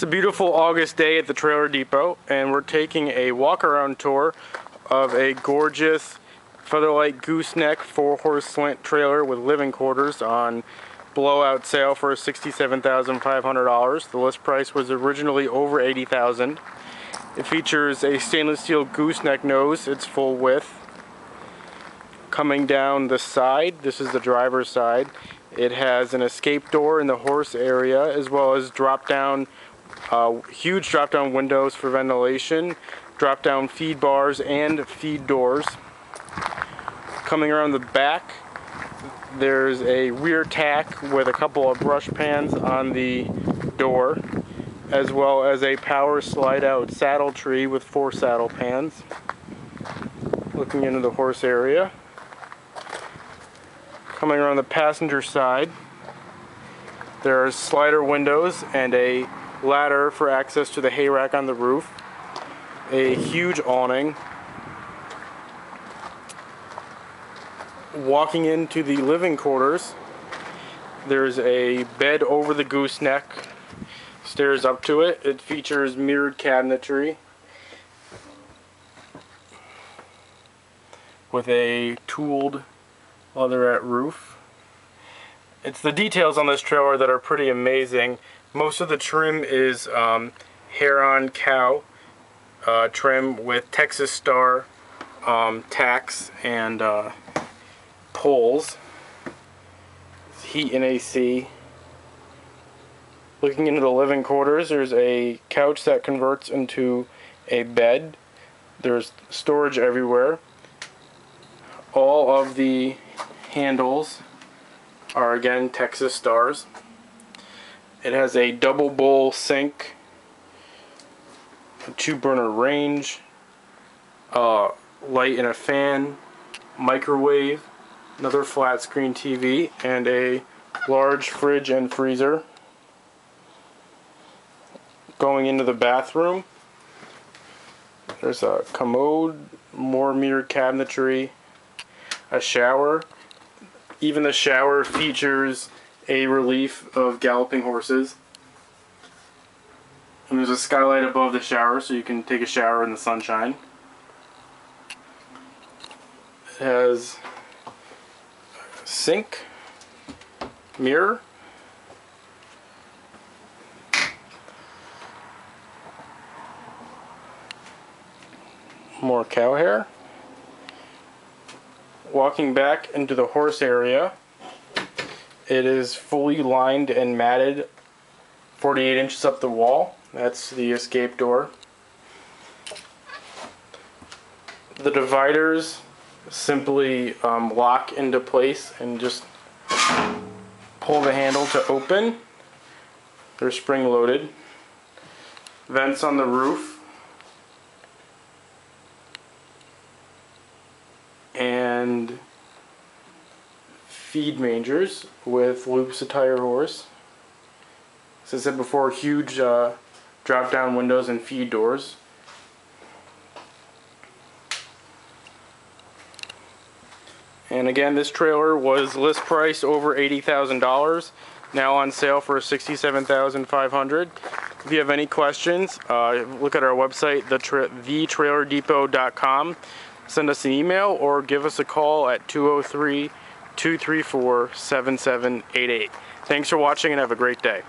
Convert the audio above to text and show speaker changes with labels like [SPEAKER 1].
[SPEAKER 1] It's a beautiful August day at the Trailer Depot, and we're taking a walk-around tour of a gorgeous Featherlite Gooseneck four-horse slant trailer with living quarters on blowout sale for $67,500. The list price was originally over $80,000. It features a stainless steel gooseneck nose, its full width. Coming down the side, this is the driver's side, it has an escape door in the horse area as well as drop down uh, huge drop down windows for ventilation, drop down feed bars and feed doors. Coming around the back, there's a rear tack with a couple of brush pans on the door, as well as a power slide out saddle tree with four saddle pans. Looking into the horse area. Coming around the passenger side, there are slider windows and a ladder for access to the hay rack on the roof, a huge awning. Walking into the living quarters, there's a bed over the gooseneck, stairs up to it. It features mirrored cabinetry with a tooled leatherette roof. It's the details on this trailer that are pretty amazing. Most of the trim is um, Heron cow uh, trim with Texas Star um, tacks and uh, poles. Heat and AC. Looking into the living quarters, there's a couch that converts into a bed. There's storage everywhere. All of the handles are again Texas Stars. It has a double bowl sink, a two burner range, uh, light and a fan, microwave, another flat screen TV, and a large fridge and freezer. Going into the bathroom, there's a commode, more mirrored cabinetry, a shower. Even the shower features a relief of galloping horses. And there's a skylight above the shower so you can take a shower in the sunshine. It has sink, mirror, more cow hair. Walking back into the horse area, it is fully lined and matted 48 inches up the wall. That's the escape door. The dividers simply um, lock into place and just pull the handle to open. They're spring loaded. Vents on the roof. And feed mangers with loops of tire horse. As I said before, huge uh, drop down windows and feed doors. And again, this trailer was list price over $80,000, now on sale for $67,500. If you have any questions, uh, look at our website, thetrailerdepot.com. Send us an email or give us a call at 203 234 7788. Thanks for watching and have a great day.